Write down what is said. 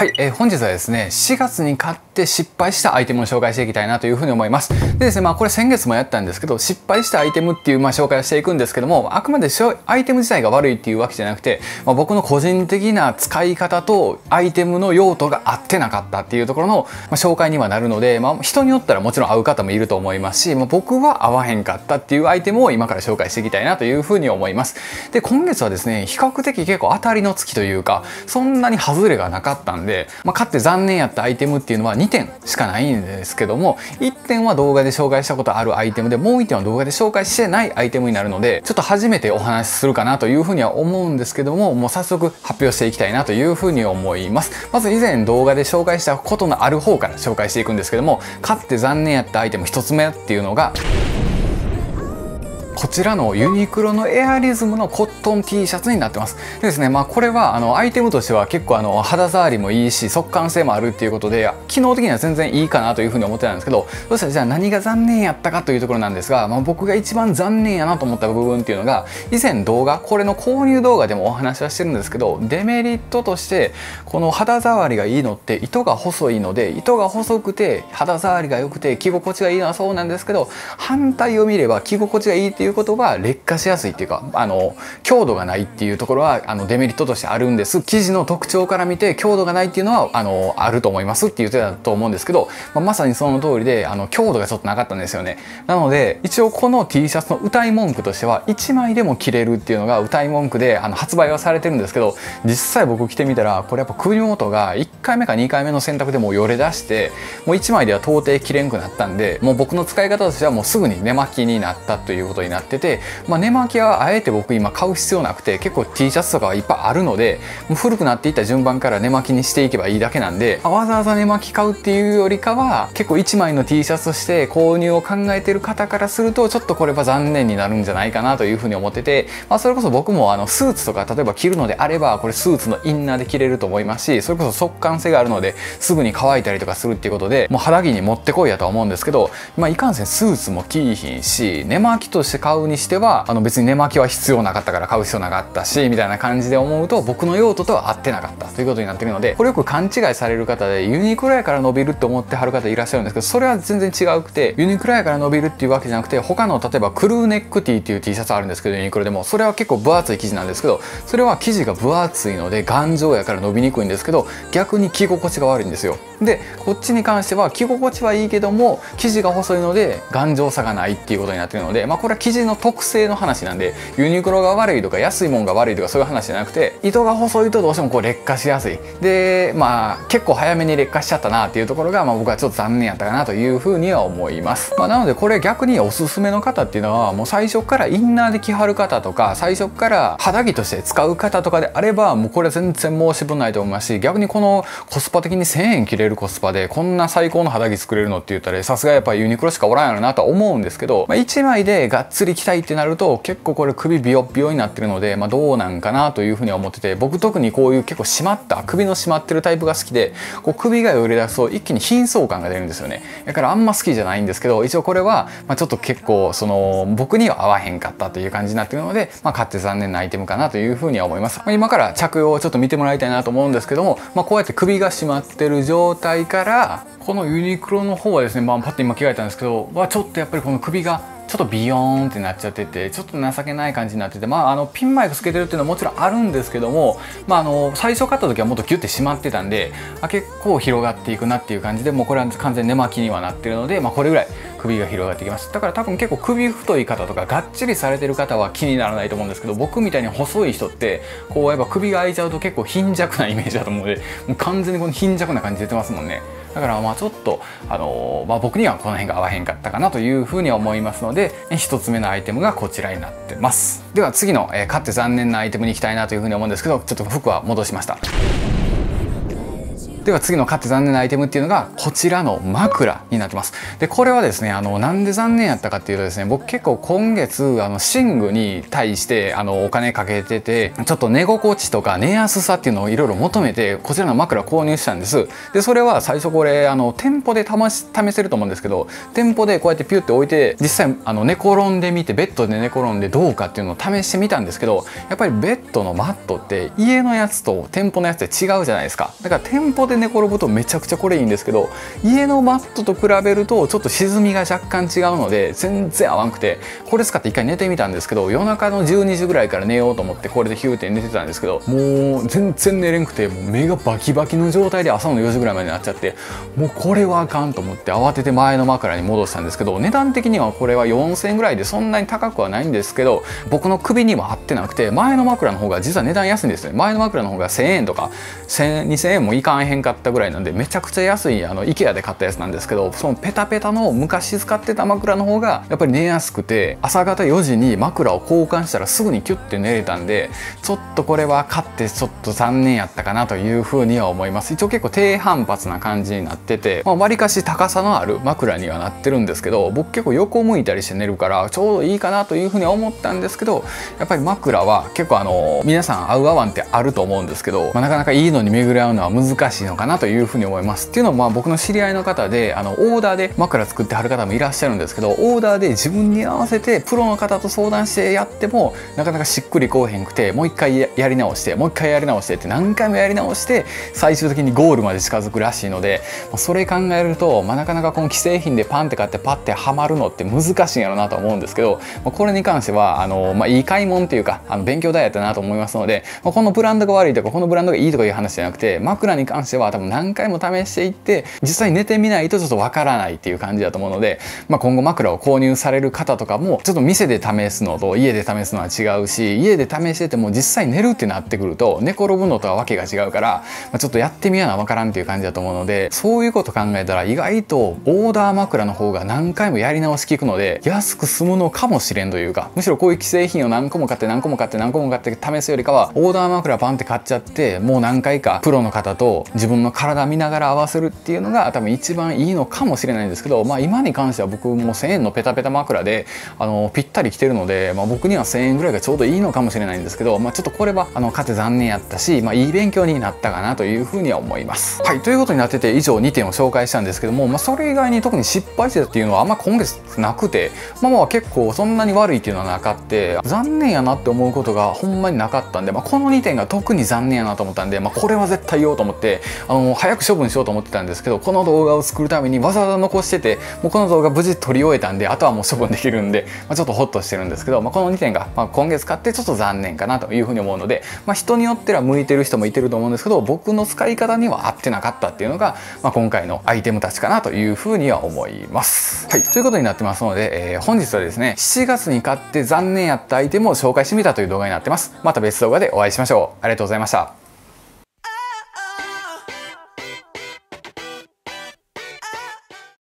はい、えー、本日はですね、4月に買って失敗したアイテムを紹介していきたいなというふうに思います。でですね、まあこれ先月もやったんですけど、失敗したアイテムっていうまあ紹介をしていくんですけども、あくまでアイテム自体が悪いっていうわけじゃなくて、まあ、僕の個人的な使い方とアイテムの用途が合ってなかったっていうところの、ま、紹介にはなるので、まあ人によったらもちろん合う方もいると思いますし、まあ、僕は合わへんかったっていうアイテムを今から紹介していきたいなというふうに思います。で、今月はですね、比較的結構当たりの月というか、そんなに外れがなかったんで、でまあ、買って残念やったアイテムっていうのは2点しかないんですけども1点は動画で紹介したことあるアイテムでもう1点は動画で紹介してないアイテムになるのでちょっと初めてお話しするかなというふうには思うんですけどももう早速発表していきたいなというふうに思います。まず以前動画で紹介したことのある方から紹介していくんですけども買って残念やったアイテム1つ目っていうのがこちらのユニクロのエアリズムのコットン T シャツになってます。でですねまあこれはあのアイテムとしては結構あの肌触りもいいし速乾性もあるっていうことで機能的には全然いいかなというふうに思ってたんですけどそしたらじゃあ何が残念やったかというところなんですが、まあ、僕が一番残念やなと思った部分っていうのが以前動画これの購入動画でもお話はしてるんですけどデメリットとしてこの肌触りがいいのって糸が細いので糸が細くて肌触りが良くて着心地がいいのはそうなんですけど反対を見れば着心地がいいっていういうことは劣化しやすいっていうかあの強度がないっていうところはあのデメリットとしてあるんです。生地の特徴から見て強度がないっていうのはあのあると思いますって言ってたと思うんですけど、まあ、まさにその通りであの強度がちょっとなかったんですよね。なので一応この T シャツの歌い文句としては1枚でも着れるっていうのが歌い文句であの発売はされてるんですけど実際僕着てみたらこれやっぱ首元が1回目か2回目の洗濯でもうよれ出してもう1枚では到底着れんくなったんでもう僕の使い方としてはもうすぐに寝巻きになったということになってってて、まあ、寝巻きはあえて僕今買う必要なくて結構 T シャツとかはいっぱいあるのでもう古くなっていった順番から寝巻きにしていけばいいだけなんでわざわざ寝巻き買うっていうよりかは結構1枚の T シャツとして購入を考えてる方からするとちょっとこれは残念になるんじゃないかなというふうに思ってて、まあ、それこそ僕もあのスーツとか例えば着るのであればこれスーツのインナーで着れると思いますしそれこそ速乾性があるのですぐに乾いたりとかするっていうことでもう肌着に持ってこいやとは思うんですけど、まあ、いかんせんスーツも着いひんし寝巻きとして買うにしてはあの別に寝巻きは必要なかったから買う必要なかったしみたいな感じで思うと僕の用途とは合ってなかったということになってるのでこれよく勘違いされる方でユニクロやから伸びるって思ってはる方いらっしゃるんですけどそれは全然違うくてユニクロやから伸びるっていうわけじゃなくて他の例えばクルーネックティーっていう T シャツあるんですけどユニクロでもそれは結構分厚い生地なんですけどそれは生地が分厚いので頑丈やから伸びにくいんですけど逆に着心地が悪いんですよ。でこっちに関しては着心地はいいけども生地が細いので頑丈さがないっていうことになってるのでまあこれは生生地の特性の話なんでユニクロが悪いとか安いもんが悪いとかそういう話じゃなくて糸が細いとどうしてもこう劣化しやすい。でまあ結構早めに劣化しちゃったなっていうところが、まあ、僕はちょっと残念やったかなというふうには思います、まあ、なのでこれ逆におすすめの方っていうのはもう最初からインナーで着はる方とか最初から肌着として使う方とかであればもうこれ全然申し分ないと思いますし逆にこのコスパ的に1000円切れるコスパでこんな最高の肌着作れるのって言ったらさすがやっぱユニクロしかおらんやろなとは思うんですけど、まあ、1枚でがっつり着たいってなると結構これ首ビヨビヨになってるので、まあ、どうなんかなというふうには思ってて僕特にこういう結構締まった首の締まってるタイプが好きでこう首がより出すと一気に貧相感が出るんですよねだからあんま好きじゃないんですけど一応これは、まあ、ちょっと結構その僕には合わへんかったという感じになってるので、まあ、買って残念なアイテムかなというふうには思います、まあ、今から着用をちょっと見てもらいたいなと思うんですけども、まあ、こうやって首が締まってる状態からこのユニクロの方はですね、まあ、パッと今着替えたんですけどはちょっとやっぱりこの首がちょっとビヨーンってなっちゃっててちょっと情けない感じになっててまああのピンマイクつけてるっていうのはもちろんあるんですけどもまああの最初買った時はもっとギュッてしまってたんで、あ、結構広がっていくなっていう感じでもうこれは完全に寝巻きにはなってるのでまあこれぐらい首が広がってきます。だから多分結構首太い方とかがっちりされてる方は気にならないと思うんですけど僕みたいに細い人ってこうやっぱ首が開いちゃうと結構貧弱なイメージだと思うのでもう完全にこの貧弱な感じ出てますもんね。だからまあちょっと、あの、まあ、僕にはこの辺が合わへんかったかなというふうに思いますので1つ目のアイテムがこちらになってます。では次の、えー、買って残念なアイテムに行きたいなというふうに思うんですけどちょっと服は戻しました。では次の買って残念なアイテムっていうのがこちらの枕になってます。でこれはですねあのなんで残念やったかっていうとですね僕結構今月あの寝具に対してあのお金かけててちょっと寝心地とか寝やすさっていうのをいろいろ求めてこちらの枕購入したんです。でそれは最初これあの店舗で試せると思うんですけど店舗でこうやってピュッて置いて実際あの寝転んでみてベッドで寝転んでどうかっていうのを試してみたんですけどやっぱりベッドのマットって家のやつと店舗のやつって違うじゃないですか。だから店舗で寝転ぶとめちゃくちゃこれいいんですけど家のマットと比べるとちょっと沈みが若干違うので全然合わんくてこれ使って一回寝てみたんですけど夜中の12時ぐらいから寝ようと思ってこれでヒューって寝てたんですけどもう全然寝れんくてもう目がバキバキの状態で朝の4時ぐらいまでになっちゃってもうこれはあかんと思って慌てて前の枕に戻したんですけど値段的にはこれは4000円ぐらいでそんなに高くはないんですけど僕の首には合ってなくて前の枕の方が実は値段安いんですね。前の枕の方が1000円とか1000 2000円もいかんへんかったぐらいなんでめちゃくちゃ安いあの IKEA で買ったやつなんですけどそのペタペタの昔使ってた枕の方がやっぱり寝やすくて朝方4時に枕を交換したらすぐにキュッて寝れたんでちょっとこれは買ってちょっと残念やったかなというふうには思います。一応結構低反発な感じになっててわり、まあ、かし高さのある枕にはなってるんですけど僕結構横向いたりして寝るからちょうどいいかなというふうには思ったんですけどやっぱり枕は結構あの皆さん合う合わんってあると思うんですけど、まあ、なかなかいいのに巡り合うのは難しいのかなというふうに思います。っていうのもまあ僕の知り合いの方であのオーダーで枕作ってはる方もいらっしゃるんですけどオーダーで自分に合わせてプロの方と相談してやってもなかなかしっくりこうへんくてもう一回やり直してもう一回やり直してって何回もやり直して最終的にゴールまで近づくらしいのでそれ考えると、まあ、なかなかこの既製品でパンって買ってパッてはまるのって難しいんやろうなと思うんですけどこれに関してはあの、まあ、いい買い物っていうかあの勉強代やったなと思いますので、まあ、このブランドが悪いとかこのブランドがいいとかいう話じゃなくて枕に関してはは多分何回も試していって実際寝てみないとちょっとわからないっていう感じだと思うので、まあ、今後枕を購入される方とかもちょっと店で試すのと家で試すのは違うし家で試してても実際寝るってなってくると寝転ぶのとはわけが違うから、まあ、ちょっとやってみやなわからんっていう感じだと思うのでそういうこと考えたら意外とオーダー枕の方が何回もやり直し効くので安く済むのかもしれんというかむしろこういう既製品を何個も買って何個も買って何個も買って試すよりかはオーダー枕パンって買っちゃってもう何回かプロの方と自分分の体見ながら合わせるっていうのが多分一番いいのかもしれないんですけどまあ今に関しては僕も1000円のペタペタ枕であのぴったりきてるので、まあ、僕には1000円ぐらいがちょうどいいのかもしれないんですけど、まあ、ちょっとこれはあの勝て残念やったし、まあ、いい勉強になったかなというふうには思います。はいということになってて以上2点を紹介したんですけども、まあ、それ以外に特に失敗してたっていうのはあんま今月なくてまあまあ結構そんなに悪いっていうのはなかって残念やなって思うことがほんまになかったんで、まあ、この2点が特に残念やなと思ったんで、まあ、これは絶対言おうと思ってあの早く処分しようと思ってたんですけどこの動画を作るためにわざわざ残しててもうこの動画無事撮り終えたんであとはもう処分できるんで、まあ、ちょっとホッとしてるんですけど、まあ、この2点が、まあ、今月買ってちょっと残念かなというふうに思うので、まあ、人によっては向いてる人もいてると思うんですけど僕の使い方には合ってなかったっていうのが、まあ、今回のアイテムたちかなというふうには思います。はいということになってますので、えー、本日はですね7月に買って残念やったアイテムを紹介してみたという動画になってます。また別動画でお会いしましょう。ありがとうございました。